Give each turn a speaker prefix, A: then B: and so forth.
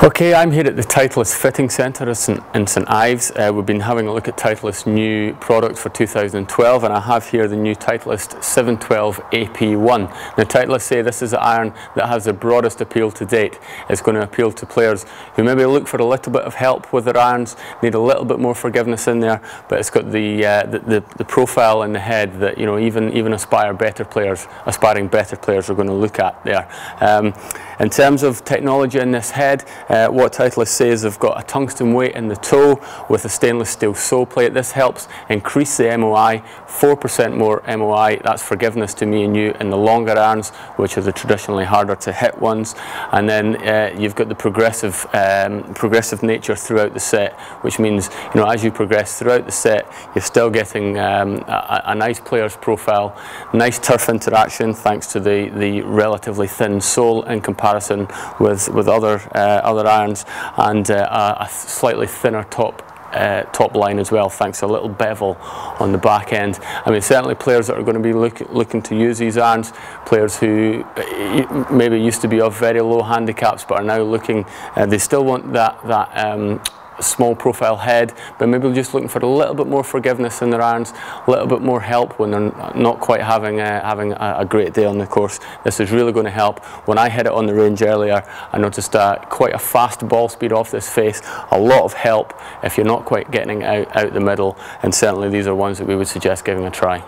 A: Okay, I'm here at the Titleist Fitting Centre in St Ives. Uh, we've been having a look at Titleist's new product for 2012 and I have here the new Titleist 712 AP1. Now Titleist say this is an iron that has the broadest appeal to date. It's going to appeal to players who maybe look for a little bit of help with their irons, need a little bit more forgiveness in there, but it's got the, uh, the, the, the, profile in the head that you know even, even aspire better players, aspiring better players are going to look at there. Um, in terms of technology in this head, uh, what Titleist says they've got a tungsten weight in the toe with a stainless steel sole plate. This helps increase the MOI, 4% more MOI. That's forgiveness to me and you in the longer irons, which are the traditionally harder to hit ones. And then uh, you've got the progressive, um, progressive nature throughout the set, which means you know as you progress throughout the set, you're still getting um, a, a nice player's profile, nice turf interaction thanks to the, the relatively thin sole in comparison comparison with, with other, uh, other irons and uh, a slightly thinner top uh, top line as well thanks to a little bevel on the back end. I mean certainly players that are going to be look, looking to use these irons, players who uh, maybe used to be of very low handicaps but are now looking, uh, they still want that, that um, small profile head, but maybe just looking for a little bit more forgiveness in their irons, a little bit more help when they're not quite having a, having a, a great day on the course. This is really going to help. When I hit it on the range earlier, I noticed uh, quite a fast ball speed off this face, a lot of help if you're not quite getting out, out the middle, and certainly these are ones that we would suggest giving a try.